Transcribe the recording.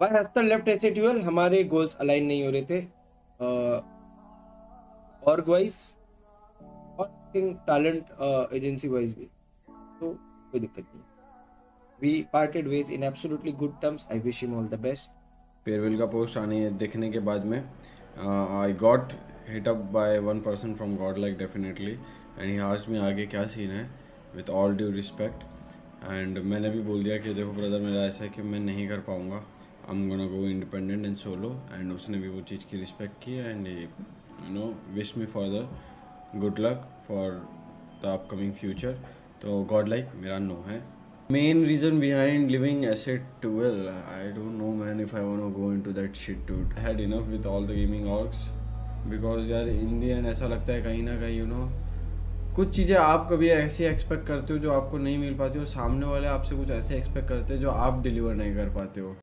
Bye हस्तर left as twelve हमारे goals align नहीं हो रहे थे। ऑर्ग वाइज और थिंक टैलेंट एजेंसी वाइज भी। तो कोई दिक्कत नहीं। We parted ways in absolutely good terms I wish him all the best farewell का पोस्ट आने देखने के बाद में I got hit up by one person from Godlike definitely and he asked में आगे क्या सीन है with all due respect and मैंने भी बोल दिया कि देखो ब्रदर मेरा ऐसा है कि मैं नहीं कर पाऊँगा। I am gonna go independent and solo and उसने भी वो चीज़ की रिस्पेक्ट की and you know wish me for the good luck for the upcoming future तो गॉड लाइक मेरा नो है। Main reason behind living as asset towel I don't know man if I want go in to that shit to had enough with all the gaming orgs because यार in the and ऐसा लगता है कहीं ना कहीं you know कुछ चीज़ें आप कभी ऐसी एक्सपेक्ट करते हो जो आपको नहीं मिल पाती और सामने वाले आपसे कुछ ऐसे एक्सपेक्ट करते हैं जो आप डिलीवर नहीं कर पाते हो?